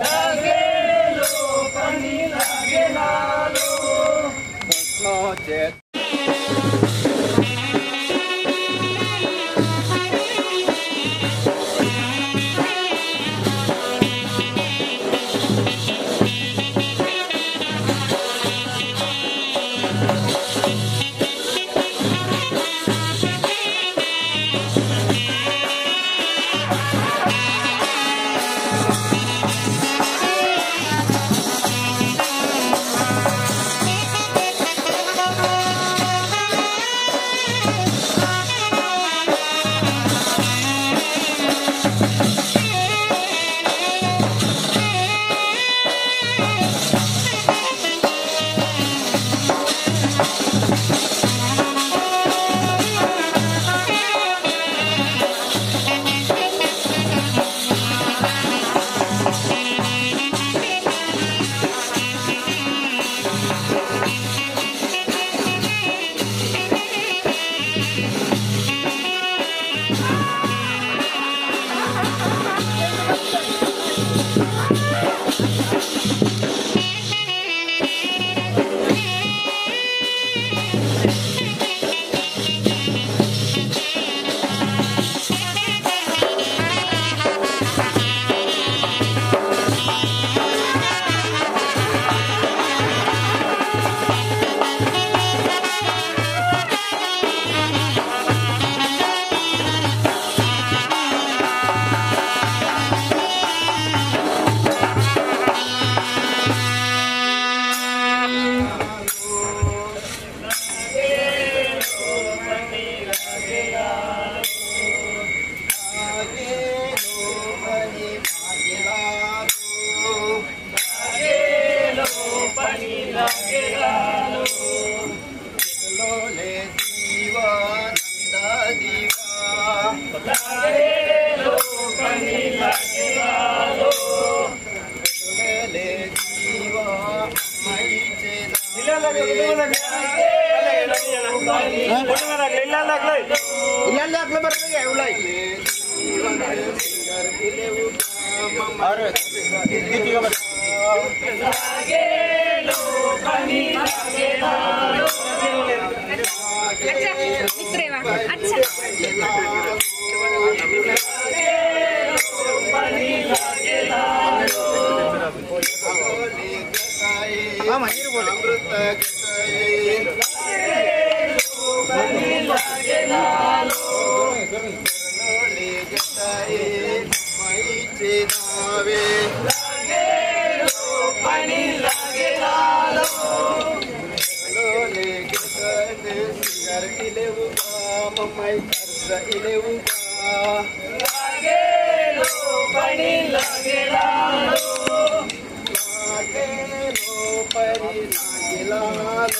Okay. लाग्लो इला लाग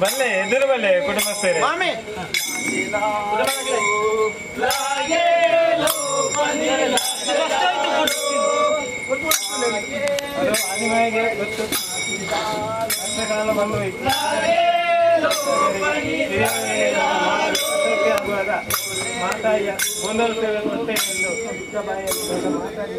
ಬಲ್ಲೆ ಎದುರು ಬಲ್ಲೆ ಕುಟುಂಬ ಸೇರಿ ಮಾಮಿ ಅದು ಆದಿಮಾಯಿಗೆ ಗೊತ್ತು ಕಷ್ಟಕಾಲ ಬಂದು ಹೋಯ್ತು. ಅದಕ್ಕೆ ಆಗುವಾಗ ಮಾತಾಯ ಒಂದೊಂದು ಸೇವೆ ಕೊಟ್ಟೆ ಎಂದು ಚಿಕ್ಕ ಬಾಯಲ್ಲಿ ದೊಡ್ಡ ಮಾತಾಡಿ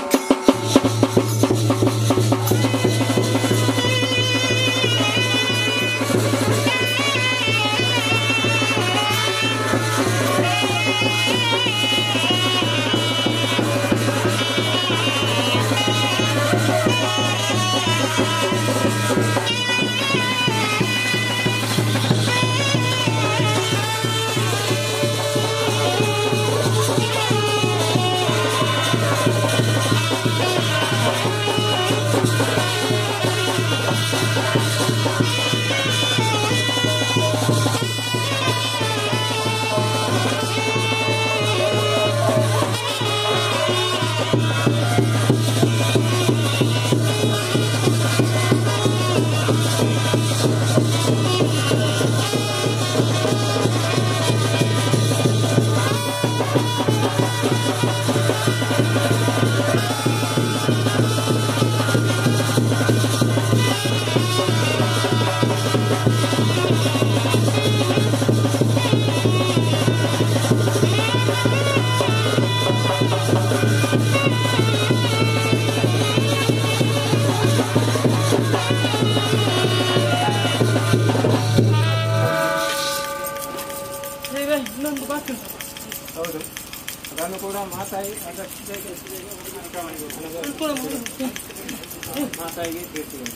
মাথায় গিয়ে পেয়েছিলেন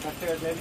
চার টাকা দেন